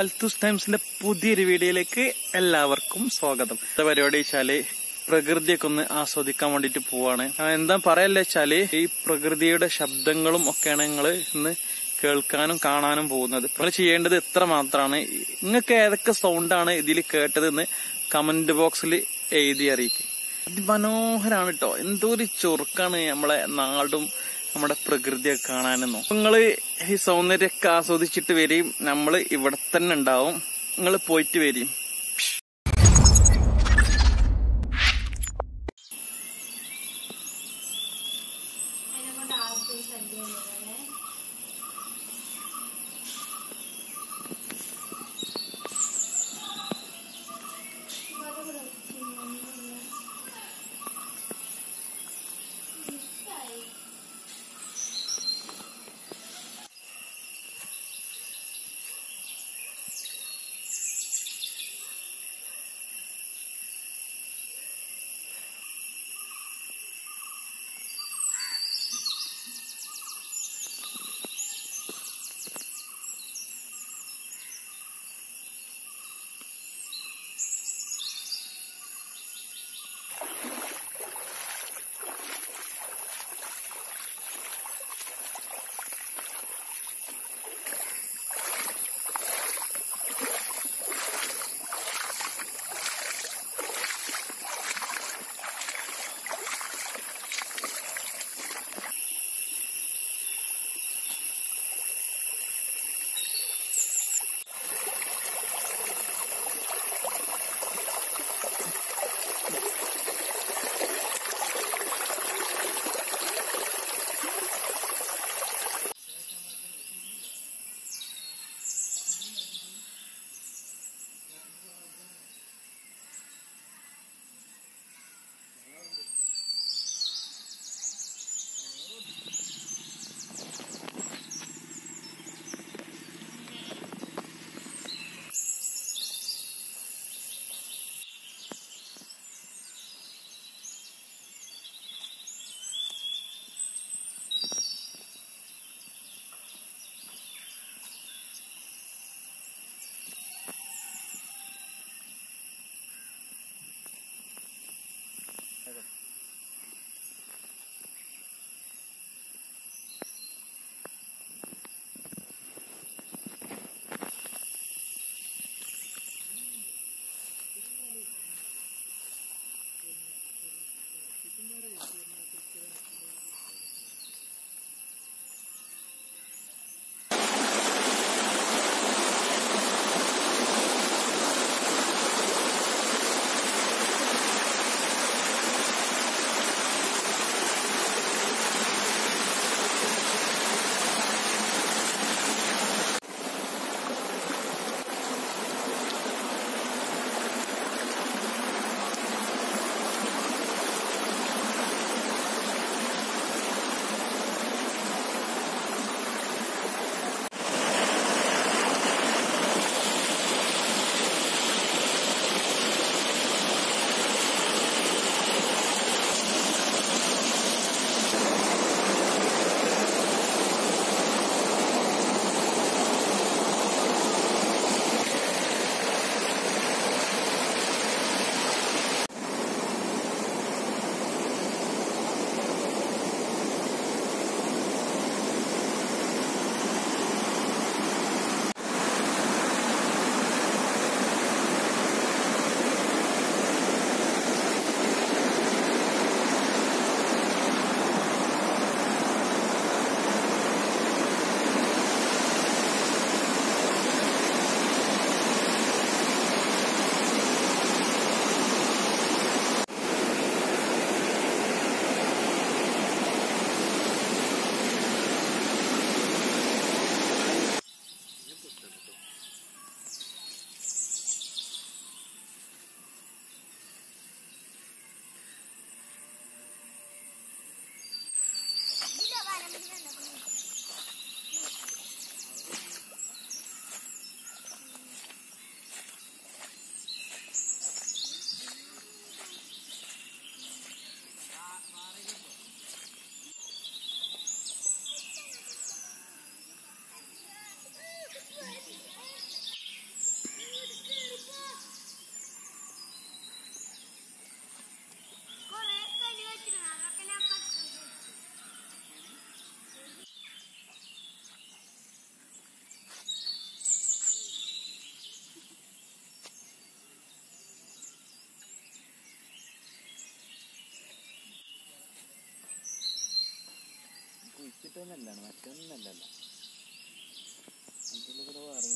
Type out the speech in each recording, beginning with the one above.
അൽത്തൂസ് ടൈംസിന്റെ പുതിയൊരു വീഡിയോയിലേക്ക് എല്ലാവർക്കും സ്വാഗതം. പരിപാടി വെച്ചാൽ പ്രകൃതിയൊക്കെ ഒന്ന് ആസ്വദിക്കാൻ വേണ്ടിട്ട് പോവാണ്. എന്താ പറയല്ലേ വെച്ചാൽ ഈ പ്രകൃതിയുടെ ശബ്ദങ്ങളും ഒക്കെയാണ് നിങ്ങൾ ഇന്ന് കേൾക്കാനും കാണാനും പോകുന്നത്. നിങ്ങൾ ചെയ്യേണ്ടത് എത്ര മാത്രമാണ്? നിങ്ങൾക്ക് ഏതൊക്കെ സൗണ്ടാണ് ഇതിൽ കേട്ടതെന്ന് കമന്റ് ബോക്സിൽ എഴുതി അറിയിക്കും. അതിമനോഹരാണ് കേട്ടോ എന്തോ ഒരു ചൊറുക്കാണ് നമ്മളെ നാടും നമ്മുടെ പ്രകൃതിയൊക്കെ കാണാനെന്നോ നിങ്ങൾ ഈ സൗന്ദര്യമൊക്കെ ആസ്വദിച്ചിട്ട് വരെയും നമ്മൾ ഇവിടെ തന്നെ ഉണ്ടാവും. നിങ്ങൾ പോയിട്ട് വരും Gracias. അങ്ങനത്തെ മറ്റൊന്നല്ലല്ലോ. കൂടെ വേറെ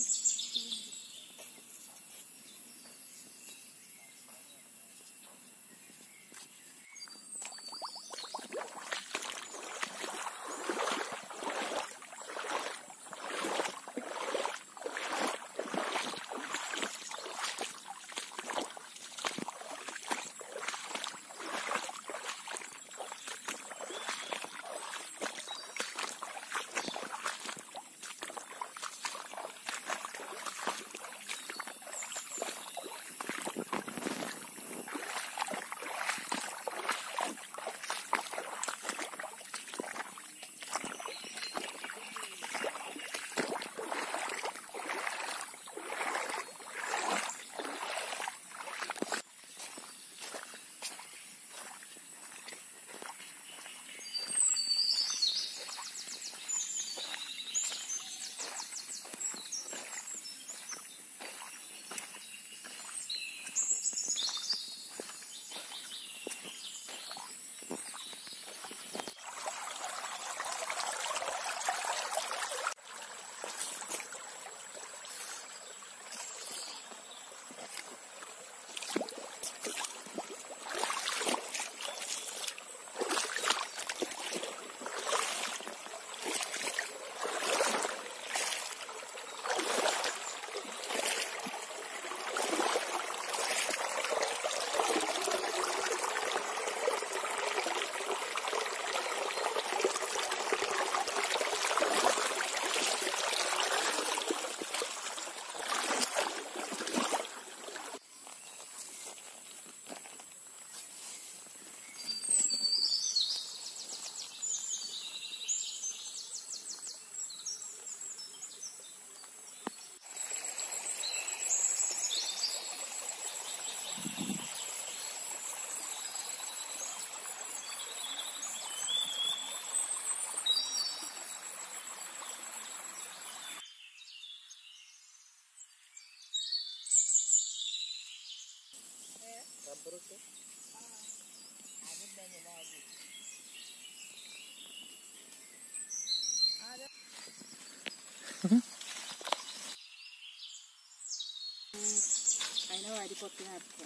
അതിനെ വാരി പൊത്തി നടക്കുക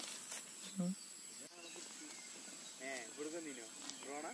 ഏ ഇവിടുന്ന് നീനോ ഡ്രോണ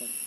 Lincoln.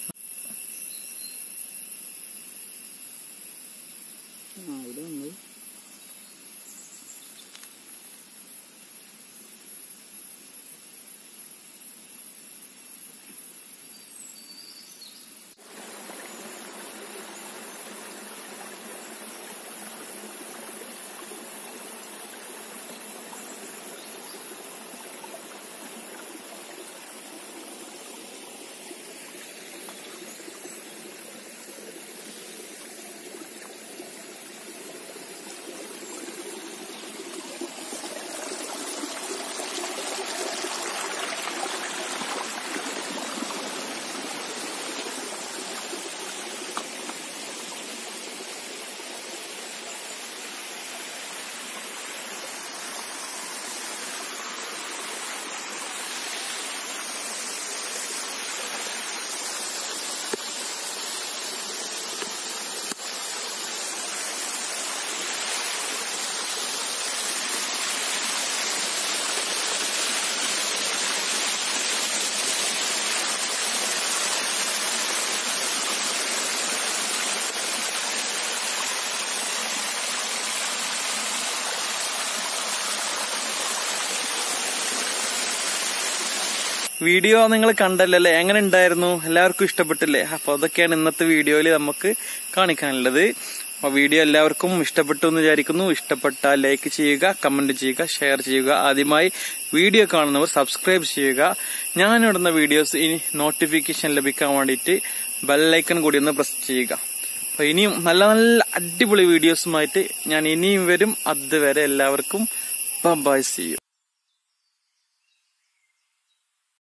വീഡിയോ നിങ്ങൾ കണ്ടല്ലേ എങ്ങനെ ഉണ്ടായിരുന്നു? എല്ലാവർക്കും ഇഷ്ടപ്പെട്ടില്ലേ? അപ്പൊ അതൊക്കെയാണ് ഇന്നത്തെ വീഡിയോയിൽ നമുക്ക് കാണിക്കാനുള്ളത്. അപ്പൊ വീഡിയോ എല്ലാവർക്കും ഇഷ്ടപ്പെട്ടു എന്ന് വിചാരിക്കുന്നു. ഇഷ്ടപ്പെട്ട ലൈക്ക് ചെയ്യുക കമന്റ് ചെയ്യുക ഷെയർ ചെയ്യുക. ആദ്യമായി വീഡിയോ കാണുന്നവർ സബ്സ്ക്രൈബ് ചെയ്യുക. ഞാൻ ഇടുന്ന വീഡിയോസ് ഇനി നോട്ടിഫിക്കേഷൻ ലഭിക്കാൻ വേണ്ടിയിട്ട് ബെല്ലൈക്കൺ കൂടി ഒന്ന് പ്രസ് ചെയ്യുക. അപ്പൊ ഇനിയും നല്ല നല്ല അടിപൊളി വീഡിയോസുമായിട്ട് ഞാൻ ഇനിയും വരും. അതുവരെ എല്ലാവർക്കും ബൈ സി യു